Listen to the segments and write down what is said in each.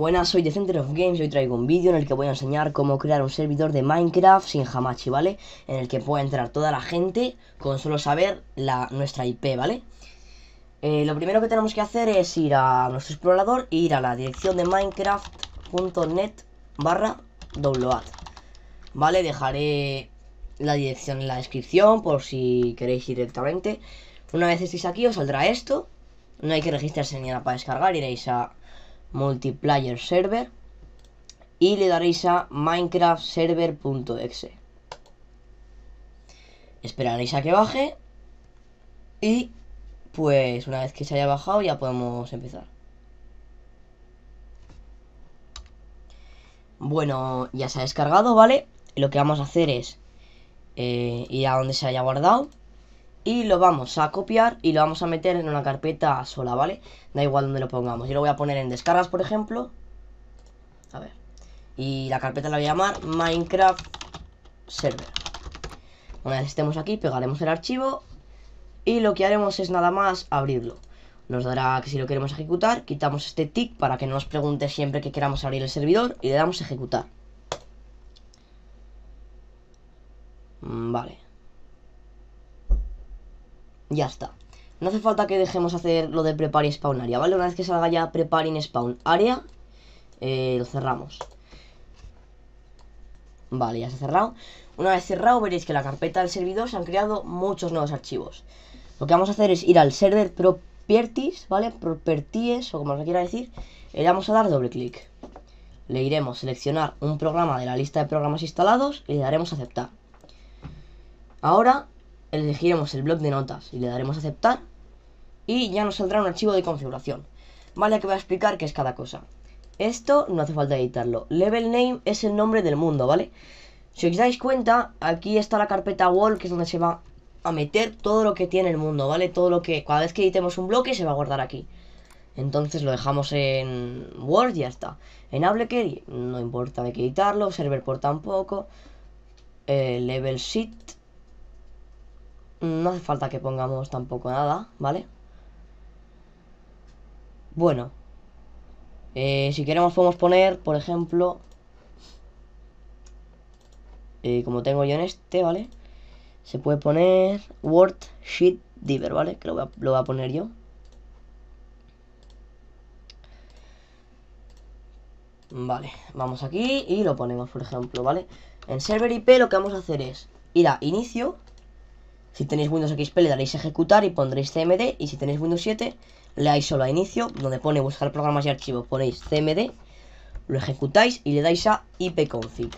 Buenas, soy The Center of Games y hoy traigo un vídeo en el que voy a enseñar cómo crear un servidor de Minecraft sin Hamachi, ¿vale? En el que pueda entrar toda la gente con solo saber la, nuestra IP, ¿vale? Eh, lo primero que tenemos que hacer es ir a nuestro explorador e ir a la dirección de minecraft.net barra download, ¿vale? Dejaré la dirección en la descripción por si queréis ir directamente. Una vez estéis aquí os saldrá esto, no hay que registrarse ni nada para descargar, iréis a multiplayer server y le daréis a minecraftserver.exe esperaréis a que baje y pues una vez que se haya bajado ya podemos empezar. Bueno ya se ha descargado vale lo que vamos a hacer es eh, ir a donde se haya guardado y lo vamos a copiar y lo vamos a meter en una carpeta sola, ¿vale? Da igual donde lo pongamos. Yo lo voy a poner en descargas, por ejemplo. A ver. Y la carpeta la voy a llamar Minecraft Server. Una vez estemos aquí, pegaremos el archivo y lo que haremos es nada más abrirlo. Nos dará que si lo queremos ejecutar, quitamos este tick para que no nos pregunte siempre que queramos abrir el servidor y le damos ejecutar. Mm, vale. Ya está. No hace falta que dejemos hacer lo de prepare y spawn area, ¿vale? Una vez que salga ya preparing spawn area, eh, lo cerramos. Vale, ya se ha cerrado. Una vez cerrado veréis que en la carpeta del servidor se han creado muchos nuevos archivos. Lo que vamos a hacer es ir al server properties, ¿vale? Properties, o como se quiera decir. Le vamos a dar doble clic. Le iremos a seleccionar un programa de la lista de programas instalados y le daremos aceptar. Ahora elegiremos el bloc de notas y le daremos a aceptar y ya nos saldrá un archivo de configuración. Vale, que voy a explicar qué es cada cosa. Esto no hace falta editarlo. Level name es el nombre del mundo, ¿vale? Si os dais cuenta, aquí está la carpeta wall, que es donde se va a meter todo lo que tiene el mundo, ¿vale? Todo lo que, cada vez que editemos un bloque, se va a guardar aquí. Entonces lo dejamos en Word y ya está. En Ableker, no importa, hay que editarlo. Server por tampoco. Eh, level sheet no hace falta que pongamos tampoco nada, ¿vale? Bueno. Eh, si queremos podemos poner, por ejemplo... Eh, como tengo yo en este, ¿vale? Se puede poner Word Sheet Diver, ¿vale? Que lo voy, a, lo voy a poner yo. Vale, vamos aquí y lo ponemos, por ejemplo, ¿vale? En Server IP lo que vamos a hacer es ir a Inicio si tenéis Windows XP le daréis ejecutar y pondréis CMD. Y si tenéis Windows 7 le dais solo a inicio, donde pone buscar programas y archivos, ponéis CMD, lo ejecutáis y le dais a ipconfig.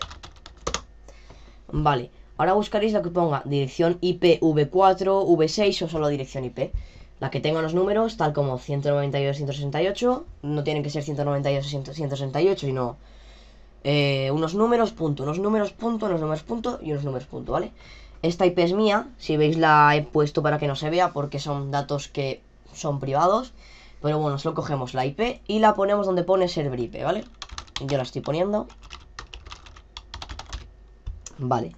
Vale, ahora buscaréis la que ponga dirección IP V4, V6 o solo dirección IP. La que tenga los números, tal como 192, 168, no tienen que ser 192, 168, sino eh, unos números, punto, unos números, punto, unos números, punto y unos números, punto, ¿vale? Esta IP es mía, si veis la he puesto para que no se vea porque son datos que son privados. Pero bueno, solo cogemos la IP y la ponemos donde pone server IP, ¿vale? Yo la estoy poniendo. Vale.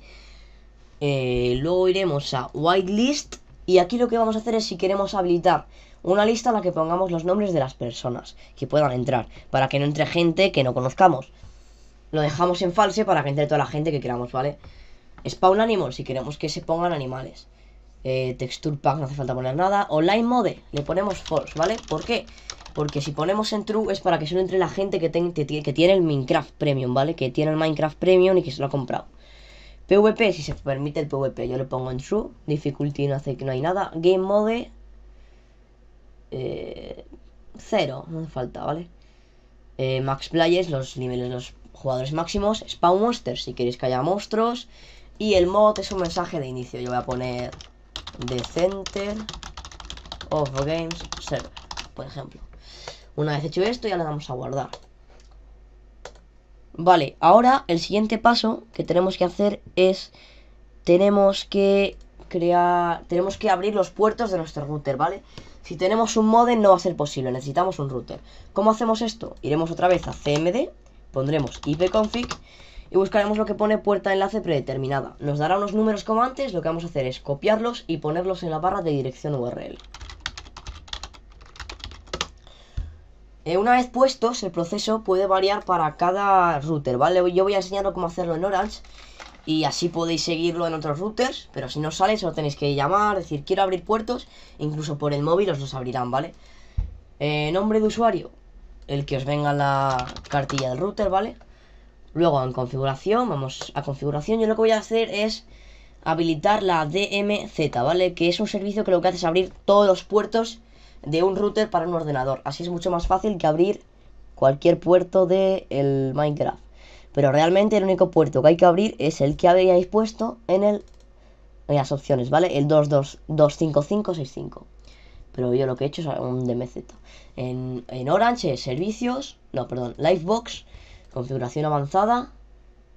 Eh, luego iremos a whitelist y aquí lo que vamos a hacer es si queremos habilitar una lista en la que pongamos los nombres de las personas que puedan entrar, para que no entre gente que no conozcamos. Lo dejamos en false para que entre toda la gente que queramos, ¿vale? Spawn animal, si queremos que se pongan animales. Eh, texture pack, no hace falta poner nada. Online mode, le ponemos false, ¿vale? ¿Por qué? Porque si ponemos en true es para que solo entre la gente que, que tiene el Minecraft Premium, ¿vale? Que tiene el Minecraft Premium y que se lo ha comprado. PvP, si se permite el PvP, yo le pongo en true. Difficulty no hace que no hay nada. Game mode. Eh, cero, no hace falta, ¿vale? Eh, max players, los niveles los jugadores máximos. Spawn monsters, si queréis que haya monstruos. Y el mod es un mensaje de inicio. Yo voy a poner The Center of Games Server, por ejemplo. Una vez hecho esto, ya le damos a guardar. Vale, ahora el siguiente paso que tenemos que hacer es... Tenemos que crear... Tenemos que abrir los puertos de nuestro router, ¿vale? Si tenemos un modem no va a ser posible, necesitamos un router. ¿Cómo hacemos esto? Iremos otra vez a CMD, pondremos ipconfig y buscaremos lo que pone puerta enlace predeterminada. Nos dará unos números como antes, lo que vamos a hacer es copiarlos y ponerlos en la barra de dirección URL. Eh, una vez puestos, el proceso puede variar para cada router, ¿vale? Yo voy a enseñaros cómo hacerlo en Orange y así podéis seguirlo en otros routers, pero si no sale solo tenéis que llamar, decir quiero abrir puertos, incluso por el móvil os los abrirán, ¿vale? Eh, nombre de usuario, el que os venga en la cartilla del router, ¿vale? Luego en configuración, vamos a configuración, yo lo que voy a hacer es habilitar la DMZ, ¿vale? Que es un servicio que lo que hace es abrir todos los puertos de un router para un ordenador. Así es mucho más fácil que abrir cualquier puerto del el Minecraft. Pero realmente el único puerto que hay que abrir es el que habéis puesto en el en las opciones, ¿vale? El 2225565. Pero yo lo que he hecho es un DMZ. En, en Orange servicios, no, perdón, Livebox, configuración avanzada,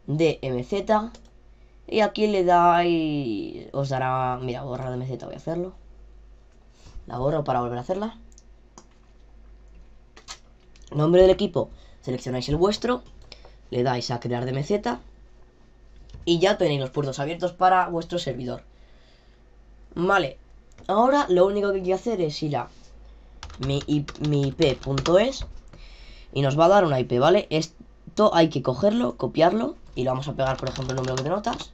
DMZ. Y aquí le dais, os dará, mira, borrar DMZ, voy a hacerlo. La borro para volver a hacerla. Nombre del equipo, seleccionáis el vuestro le dais a crear DMZ y ya tenéis los puertos abiertos para vuestro servidor. Vale, ahora lo único que hay que hacer es ir a mi, IP.es y nos va a dar una IP, ¿vale? Esto hay que cogerlo, copiarlo y lo vamos a pegar, por ejemplo, el número de notas.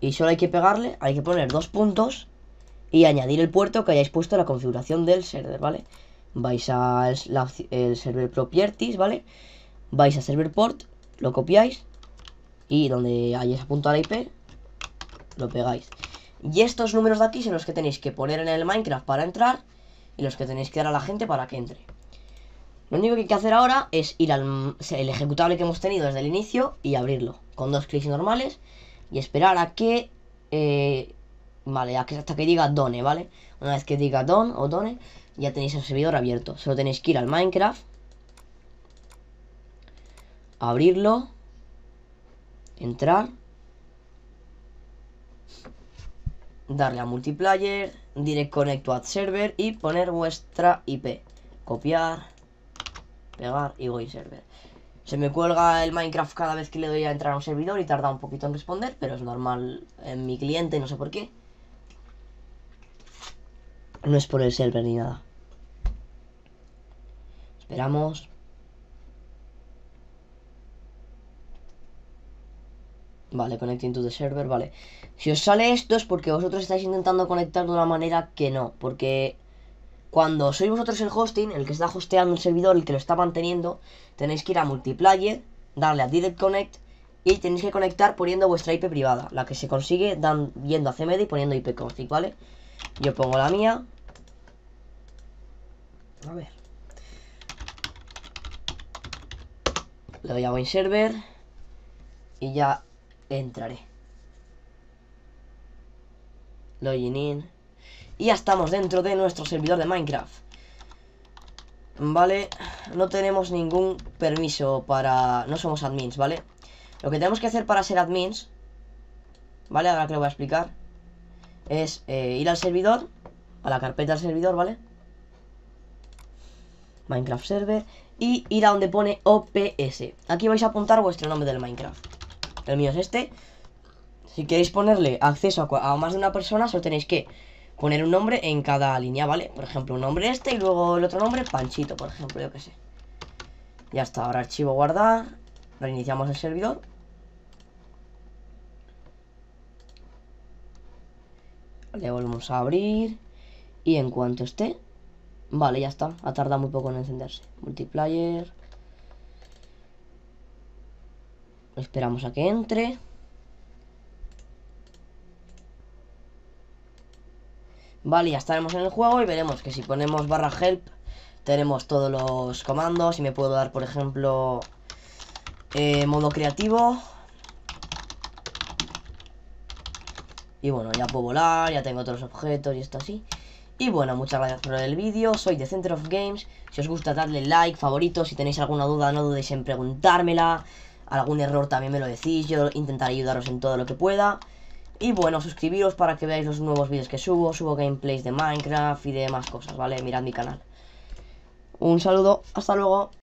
Y solo hay que pegarle, hay que poner dos puntos y añadir el puerto que hayáis puesto en la configuración del server, ¿vale? Vais a server properties, ¿vale? Vais a server port lo copiáis y donde hayáis apuntado la IP, lo pegáis. Y estos números de aquí son los que tenéis que poner en el Minecraft para entrar y los que tenéis que dar a la gente para que entre. Lo único que hay que hacer ahora es ir al el ejecutable que hemos tenido desde el inicio y abrirlo con dos clics normales y esperar a que eh, vale, hasta que diga done, ¿vale? Una vez que diga don o done, ya tenéis el servidor abierto. Solo tenéis que ir al Minecraft abrirlo, entrar, darle a multiplayer, direct connect to add server y poner vuestra IP. Copiar, pegar y voy server. Se me cuelga el Minecraft cada vez que le doy a entrar a un servidor y tarda un poquito en responder, pero es normal en mi cliente, no sé por qué. No es por el server ni nada. Esperamos. Vale, connecting to the server, vale. Si os sale esto es porque vosotros estáis intentando conectar de una manera que no. Porque cuando sois vosotros el hosting, el que está hosteando el servidor, el que lo está manteniendo, tenéis que ir a multiplayer, darle a direct connect y tenéis que conectar poniendo vuestra IP privada. La que se consigue dan, yendo a CMD y poniendo IP config, ¿vale? Yo pongo la mía. A ver. Le doy a Wine Server. Y ya entraré. Login in. Y ya estamos dentro de nuestro servidor de Minecraft. Vale, no tenemos ningún permiso para... No somos admins, ¿vale? Lo que tenemos que hacer para ser admins, ¿vale? Ahora que lo voy a explicar. Es eh, ir al servidor, a la carpeta del servidor, ¿vale? Minecraft Server y ir a donde pone OPS. Aquí vais a apuntar vuestro nombre del Minecraft. El mío es este. Si queréis ponerle acceso a, más de una persona, solo tenéis que poner un nombre en cada línea, ¿vale? Por ejemplo, un nombre este y luego el otro nombre, Panchito, por ejemplo, yo que sé. Ya está, ahora archivo guardar. Reiniciamos el servidor. Le volvemos a abrir. Y en cuanto esté... Vale, ya está. Ha tardado muy poco en encenderse. Multiplayer. Esperamos a que entre. Vale, ya estaremos en el juego y veremos que si ponemos barra help tenemos todos los comandos y me puedo dar, por ejemplo, eh, modo creativo. Y bueno, ya puedo volar, ya tengo otros objetos y esto así. Y bueno, muchas gracias por el vídeo, soy The Center of Games. Si os gusta, darle like, favorito. Si tenéis alguna duda, no dudéis en preguntármela algún error también me lo decís, yo intentaré ayudaros en todo lo que pueda. Y bueno, suscribiros para que veáis los nuevos vídeos que subo, subo gameplays de Minecraft y demás cosas, ¿vale? Mirad mi canal. Un saludo, hasta luego.